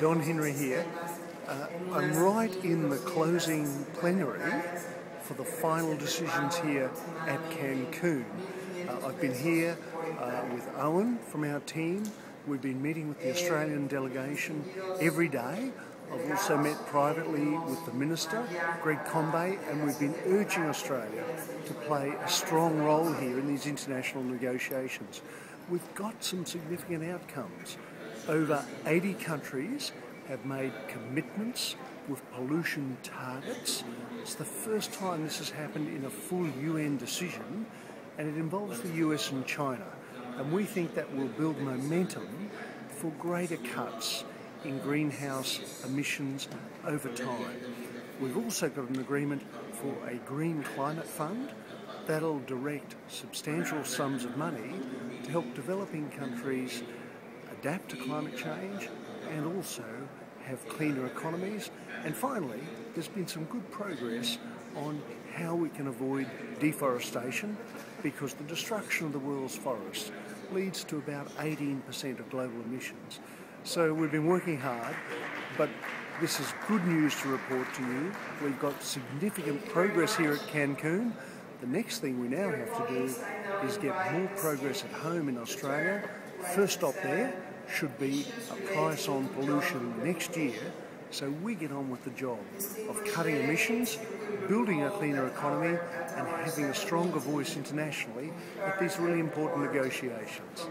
Don Henry here. Uh, I'm right in the closing plenary for the final decisions here at Cancun. Uh, I've been here uh, with Owen from our team. We've been meeting with the Australian delegation every day. I've also met privately with the Minister, Greg Combet, and we've been urging Australia to play a strong role here in these international negotiations. We've got some significant outcomes. Over 80 countries have made commitments with pollution targets. It's the first time this has happened in a full UN decision, and it involves the US and China. And we think that will build momentum for greater cuts in greenhouse emissions over time. We've also got an agreement for a green climate fund that'll direct substantial sums of money to help developing countries adapt to climate change and also have cleaner economies. And finally, there's been some good progress on how we can avoid deforestation because the destruction of the world's forests leads to about 18% of global emissions. So we've been working hard, but this is good news to report to you. We've got significant progress here at Cancun. The next thing we now have to do is get more progress at home in Australia. First stop there should be a price on pollution next year so we get on with the job of cutting emissions, building a cleaner economy, and having a stronger voice internationally at these really important negotiations.